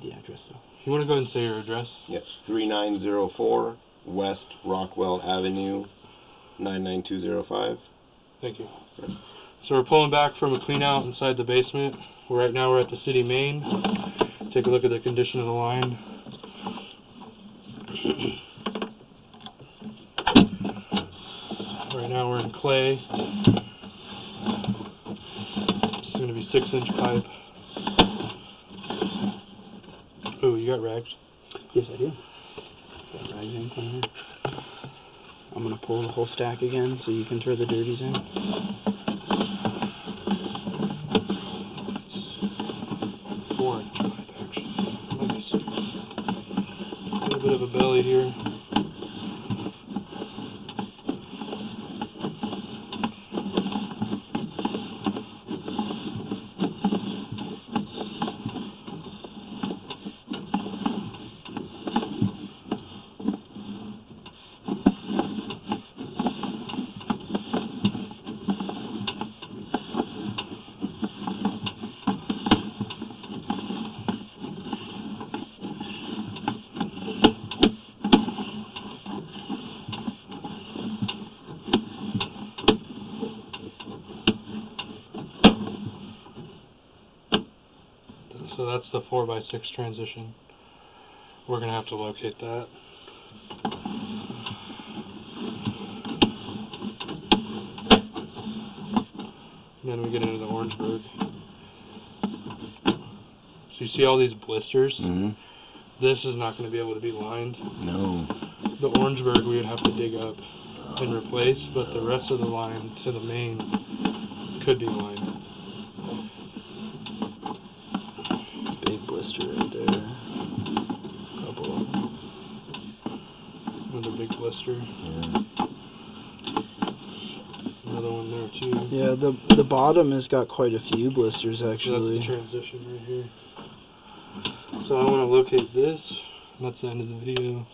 need the address though. You want to go ahead and say your address? Yes, three nine zero four West Rockwell Avenue, nine nine two zero five. Thank you. So we're pulling back from a clean out inside the basement. Right now we're at the city main. Take a look at the condition of the line. right now we're in clay. It's going to be six inch pipe. Oh, you got rags? Yes, I do. Got rags cleaner. I'm gonna pull the whole stack again so you can throw the dirties in. Four A little bit of a belly here. So that's the 4 by 6 transition. We're going to have to locate that. Then we get into the Orangeburg. So you see all these blisters? Mm-hmm. This is not going to be able to be lined. No. The Orangeburg we would have to dig up and replace, but the rest of the line to the main could be lined. Big blister right there. Couple of them. Another big blister. Yeah. Another one there too. Yeah, the the bottom has got quite a few blisters So that's actually. the transition right here. So I want to locate this. That's the end of the video.